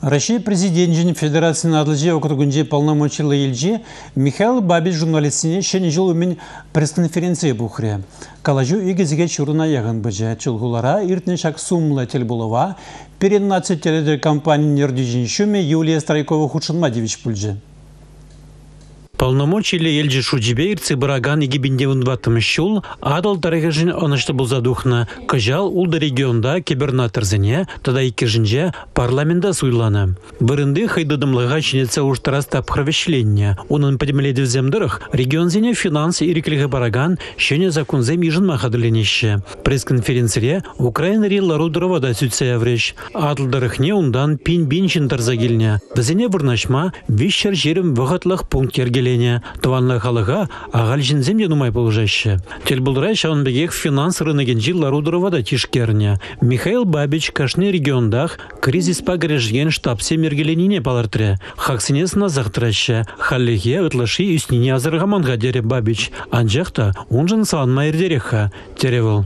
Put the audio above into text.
Россия президентін Федерацияны адылжы округунже полномочилы елже Михаил Бабич журналистіне шені жыл пресс-конференция бұқыры. Калажу егізіге чурына яғын бұжа. Чылғылара иртіне тел болова, перен наци компания нердежін шуме Юлия Страйкова Худшинмадевич пульжы. Полномочили елжі бараган егибиндевін ватым шул, адал тарихыжын анышты бұлзадухна, кажал улда регионда кибернаторзіне, тада икежінже парламента суйланы. Бірінді хайдыдымлыға шинеце уштарастап хравешленне. Унын подемледі земдырых, регионзіне финансы ириклігі бараган, шене законзе мижын махадыленеші. Пресс-конференцияре Украина рилла рудырывада сүтсе авреш. Адылдарыхне ундан пин-бинчин тарзагилне. Візіне вырнашма, вишер жерім пункт населения туванлы халыға ағал жінзем де нумай болжаще. Тел бұлдырай шаунбегех финанс рыногин жил рудырывада тишкерне. Михаил Бабич кашны региондах кризис пагрежген штаб семергеленине палартре. Хаксинес на захтраще. Халлеге ытлаши үснине азыргаманға дере Бабич. Анжақта унжын саланма ердереха. Теревыл.